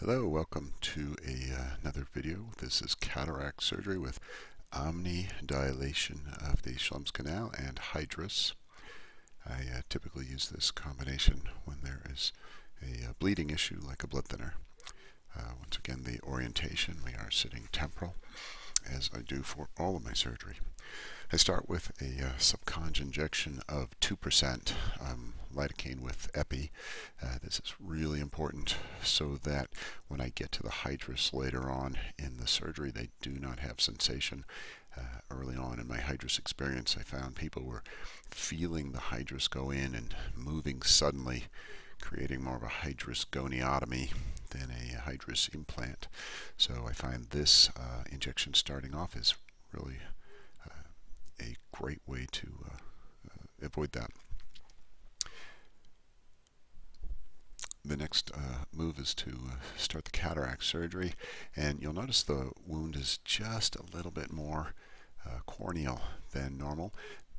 Hello, welcome to a, uh, another video. This is cataract surgery with omnidilation of the Schlemm's canal and Hydrus. I uh, typically use this combination when there is a uh, bleeding issue like a blood thinner. Uh, once again, the orientation, we are sitting temporal, as I do for all of my surgery. I start with a uh, subconj injection of 2% um, lidocaine with epi. Uh, this is really important so that when I get to the hydrus later on in the surgery, they do not have sensation. Uh, early on in my hydrus experience, I found people were feeling the hydrus go in and moving suddenly, creating more of a hydrus goniotomy than a hydrus implant. So I find this uh, injection starting off is really a great way to uh, uh, avoid that. The next uh, move is to uh, start the cataract surgery and you'll notice the wound is just a little bit more uh, corneal than normal.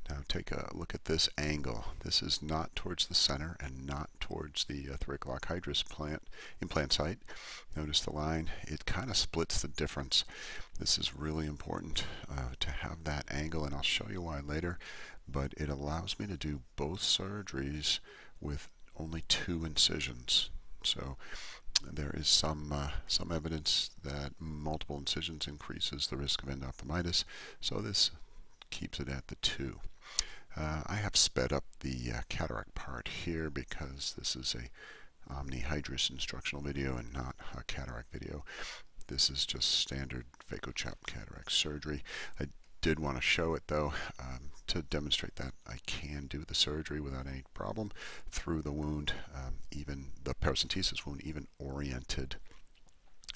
Now take a look at this angle. This is not towards the center and not towards the uh, thoracolog hydrus plant, implant site. Notice the line. It kind of splits the difference. This is really important uh, to have that angle and I'll show you why later. But it allows me to do both surgeries with only two incisions. So there is some uh, some evidence that multiple incisions increases the risk of endophthalmitis. So this keeps it at the two. Uh, I have sped up the uh, cataract part here because this is a Omni Hydrus instructional video and not a cataract video. This is just standard phaco chop cataract surgery. I did want to show it though um, to demonstrate that I can do the surgery without any problem through the wound, um, even the paracentesis wound, even oriented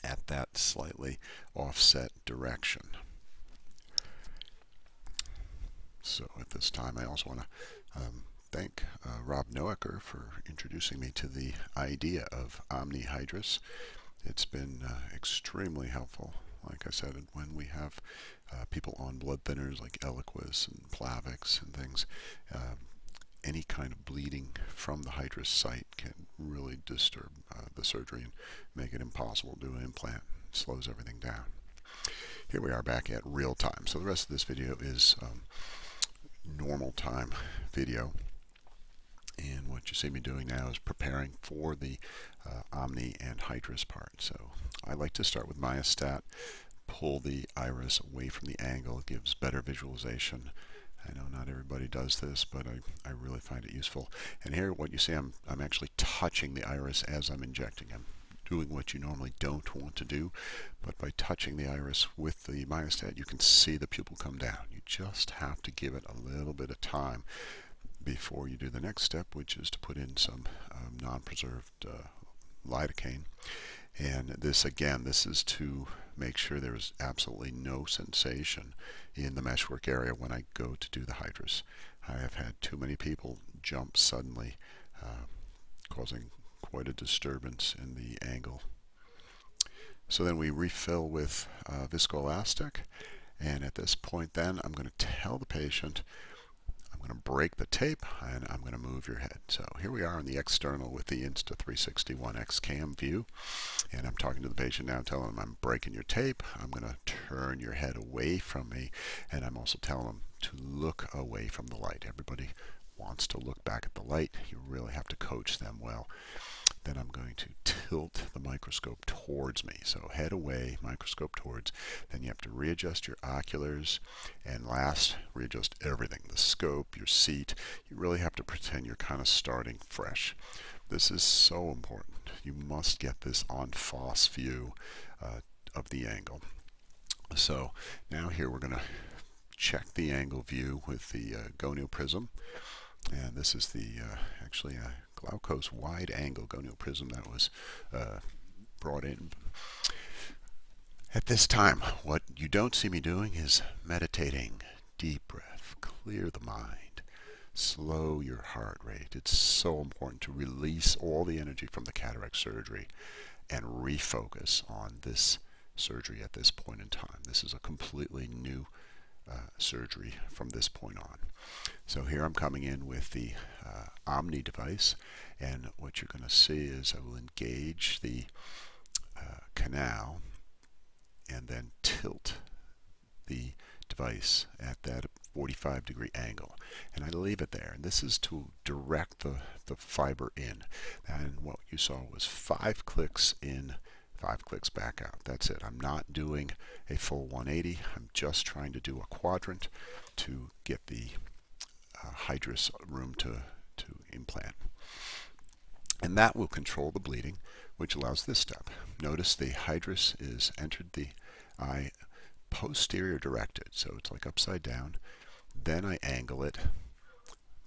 at that slightly offset direction. So at this time, I also want to um, thank uh, Rob Noecker for introducing me to the idea of Omni Hydrus. It's been uh, extremely helpful. Like I said, when we have uh, people on blood thinners like Eliquis and Plavix and things, um, any kind of bleeding from the hydrus site can really disturb uh, the surgery and make it impossible to do an implant. It slows everything down. Here we are back at real time. So the rest of this video is um, normal time video. And what you see me doing now is preparing for the uh, Omni and Hydrus part. So I like to start with Miostat, pull the iris away from the angle. It gives better visualization. I know not everybody does this, but I, I really find it useful. And here what you see, I'm, I'm actually touching the iris as I'm injecting. I'm doing what you normally don't want to do, but by touching the iris with the miostat, you can see the pupil come down. You just have to give it a little bit of time before you do the next step, which is to put in some um, non-preserved uh, lidocaine. And this, again, this is to make sure there is absolutely no sensation in the meshwork area when I go to do the hydrus. I have had too many people jump suddenly, uh, causing quite a disturbance in the angle. So then we refill with uh, viscoelastic and at this point then I'm going to tell the patient I'm going to break the tape and I'm going to move your head. So here we are on the external with the Insta360 One X cam view and I'm talking to the patient now telling them I'm breaking your tape. I'm going to turn your head away from me and I'm also telling them to look away from the light. Everybody wants to look back at the light. You really have to coach them well going to tilt the microscope towards me. So head away, microscope towards. Then you have to readjust your oculars. And last, readjust everything. The scope, your seat. You really have to pretend you're kind of starting fresh. This is so important. You must get this on FOSS view uh, of the angle. So now here we're going to check the angle view with the uh, gonio prism. And this is the uh, actually a Glaukos wide angle gonio prism that was uh, brought in. At this time, what you don't see me doing is meditating. Deep breath, clear the mind, slow your heart rate. It's so important to release all the energy from the cataract surgery and refocus on this surgery at this point in time. This is a completely new uh, surgery from this point on. So here I'm coming in with the uh, Omni device and what you're going to see is I will engage the uh, canal and then tilt the device at that 45 degree angle. And I leave it there. And this is to direct the, the fiber in. And what you saw was five clicks in five clicks back out. That's it. I'm not doing a full 180 I'm just trying to do a quadrant to get the uh, room to, to implant. And that will control the bleeding which allows this step. Notice the hydrus is entered the eye posterior directed so it's like upside down. Then I angle it,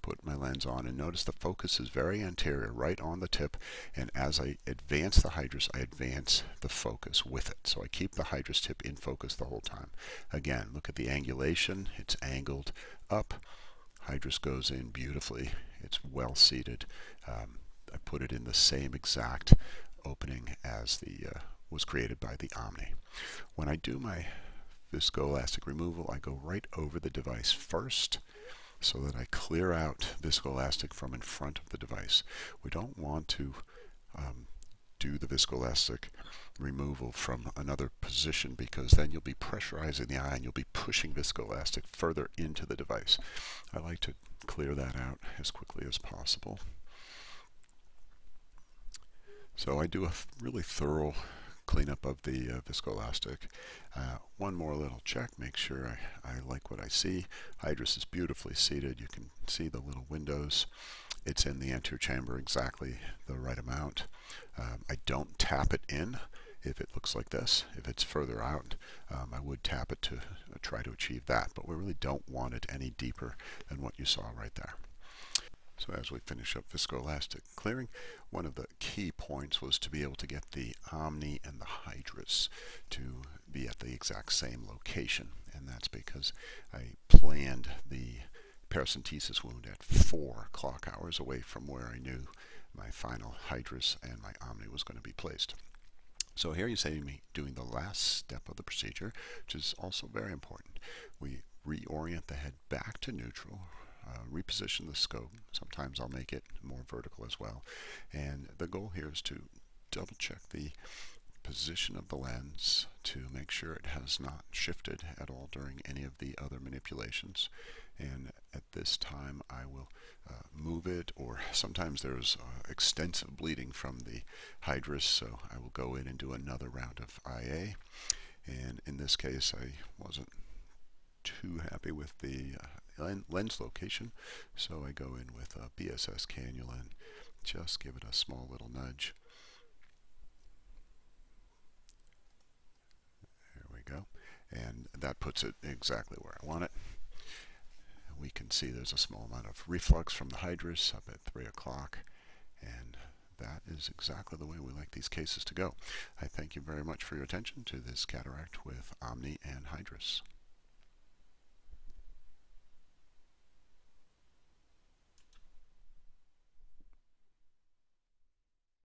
put my lens on, and notice the focus is very anterior, right on the tip. And as I advance the hydrus, I advance the focus with it. So I keep the hydrus tip in focus the whole time. Again, look at the angulation. It's angled up. Hydrus goes in beautifully. It's well seated. Um, I put it in the same exact opening as the uh, was created by the Omni. When I do my viscoelastic removal, I go right over the device first so that I clear out viscoelastic from in front of the device. We don't want to um, do the viscoelastic removal from another position because then you'll be pressurizing the eye and you'll be pushing viscoelastic further into the device. I like to clear that out as quickly as possible. So I do a really thorough cleanup of the uh, viscoelastic. Uh, one more little check, make sure I, I like what I see. Hydrus is beautifully seated. You can see the little windows. It's in the anterior chamber exactly the right amount. Um, I don't tap it in if it looks like this. If it's further out, um, I would tap it to uh, try to achieve that, but we really don't want it any deeper than what you saw right there. So as we finish up viscoelastic clearing, one of the key points was to be able to get the Omni and the hydrus to be at the exact same location. And that's because I planned the paracentesis wound at 4 clock hours away from where I knew my final hydrus and my Omni was going to be placed. So here you see me doing the last step of the procedure, which is also very important. We reorient the head back to neutral, uh, reposition the scope. Sometimes I'll make it more vertical as well. And the goal here is to double check the position of the lens to make sure it has not shifted at all during any of the other manipulations. And at this time I will uh, move it or sometimes there's uh, extensive bleeding from the hydrus so I will go in and do another round of IA. And in this case I wasn't too happy with the uh, lens location. So I go in with a BSS cannula and just give it a small little nudge. There we go. And that puts it exactly where I want it. We can see there's a small amount of reflux from the hydrus up at 3 o'clock. And that is exactly the way we like these cases to go. I thank you very much for your attention to this cataract with Omni and Hydrus.